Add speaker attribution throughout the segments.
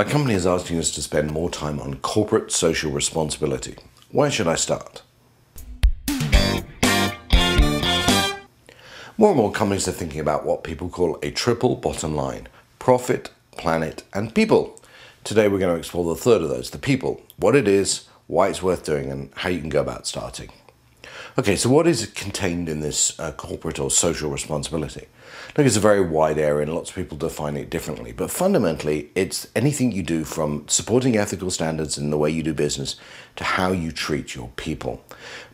Speaker 1: My company is asking us to spend more time on corporate social responsibility. Where should I start? More and more companies are thinking about what people call a triple bottom line profit, planet, and people. Today we're going to explore the third of those the people, what it is, why it's worth doing, and how you can go about starting. Okay, so what is contained in this uh, corporate or social responsibility? Look, it's a very wide area and lots of people define it differently, but fundamentally, it's anything you do from supporting ethical standards in the way you do business to how you treat your people.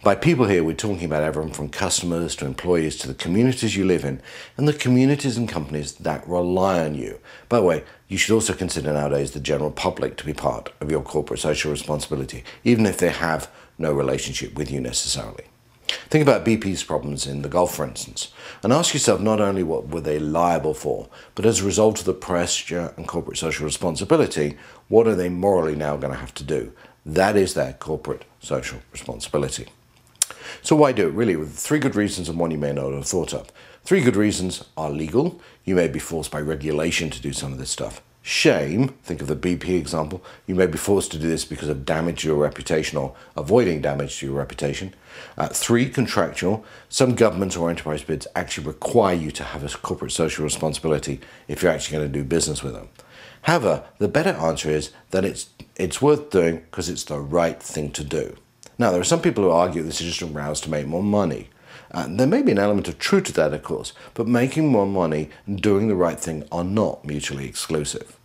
Speaker 1: By people here, we're talking about everyone from customers to employees to the communities you live in and the communities and companies that rely on you. By the way, you should also consider nowadays the general public to be part of your corporate social responsibility, even if they have no relationship with you necessarily. Think about BP's problems in the Gulf, for instance, and ask yourself not only what were they liable for, but as a result of the pressure and corporate social responsibility, what are they morally now going to have to do? That is their corporate social responsibility. So why do it? Really, with three good reasons and one you may not have thought of. Three good reasons are legal. You may be forced by regulation to do some of this stuff shame, think of the BP example, you may be forced to do this because of damage to your reputation or avoiding damage to your reputation. Uh, three, contractual. Some governments or enterprise bids actually require you to have a corporate social responsibility if you're actually going to do business with them. However, the better answer is that it's, it's worth doing because it's the right thing to do. Now, there are some people who argue this is just a rouse to make more money. Uh, there may be an element of truth to that, of course, but making more money and doing the right thing are not mutually exclusive.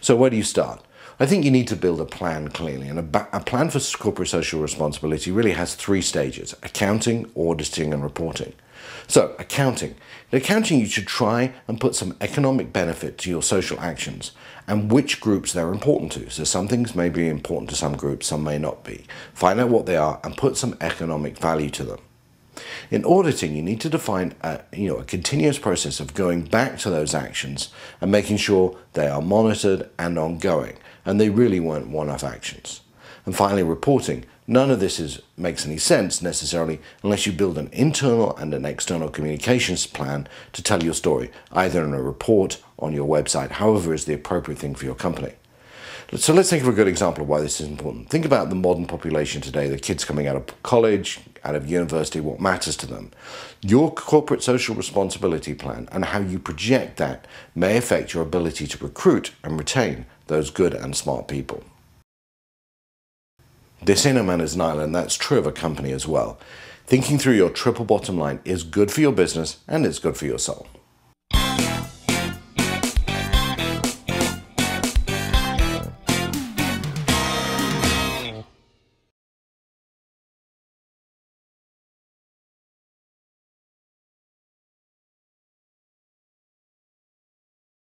Speaker 1: So where do you start? I think you need to build a plan clearly, and a, a, plan for corporate social responsibility really has three stages accounting, auditing, and reporting. So, accounting. In accounting, you should try and put some economic benefit to your social actions and which groups they're important to. So, some things may be important to some groups, some may not be. Find out what they are and put some economic value to them. In auditing, you need to define a, you know, a continuous process of going back to those actions and making sure they are monitored and ongoing, and they really weren't one-off actions. And finally, reporting. None of this is, makes any sense necessarily unless you build an internal and an external communications plan to tell your story, either in a report on your website, however is the appropriate thing for your company. So let's think of a good example of why this is important. Think about the modern population today, the kids coming out of college, out of university, what matters to them. Your corporate social responsibility plan and how you project that may affect your ability to recruit and retain those good and smart people. This ain't is man's island, that's true of a company as well. Thinking through your triple bottom line is good for your business and it's good for your soul.